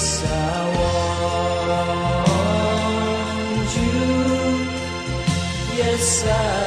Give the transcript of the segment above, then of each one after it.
Yes, I want you. Yes, I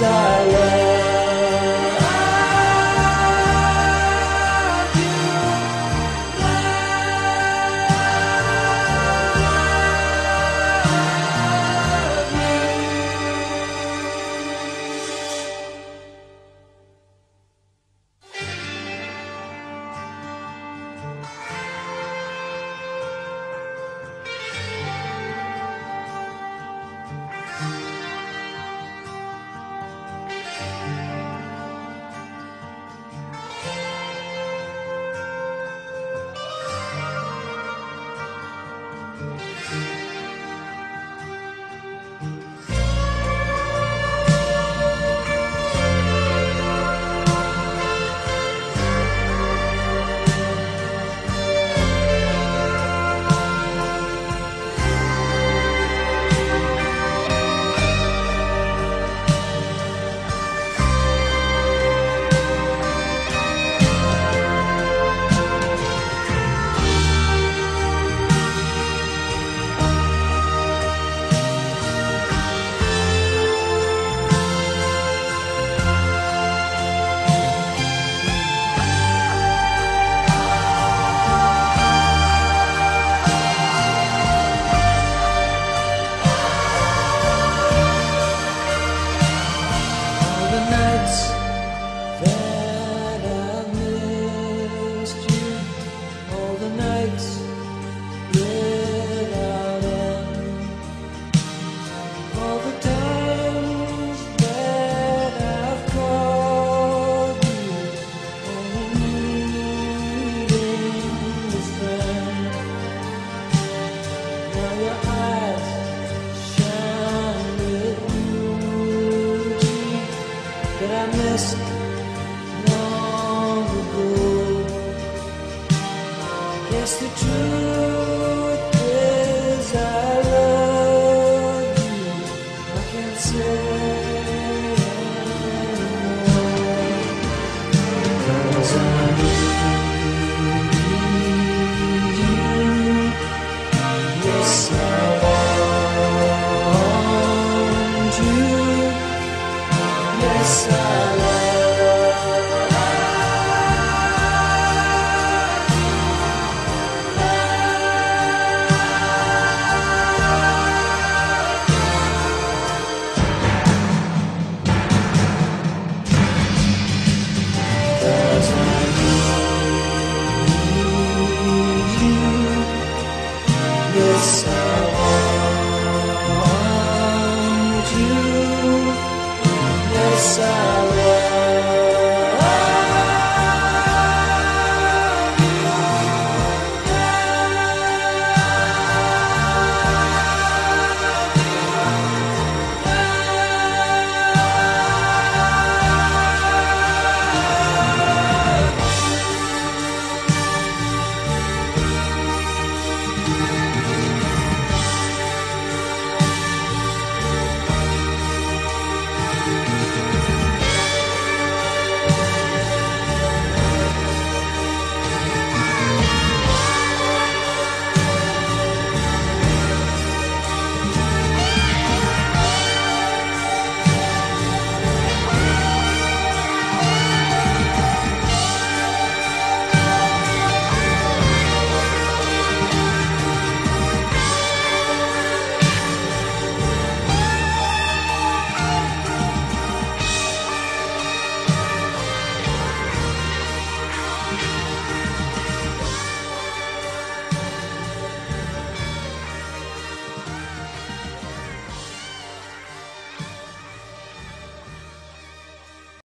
Yes, missed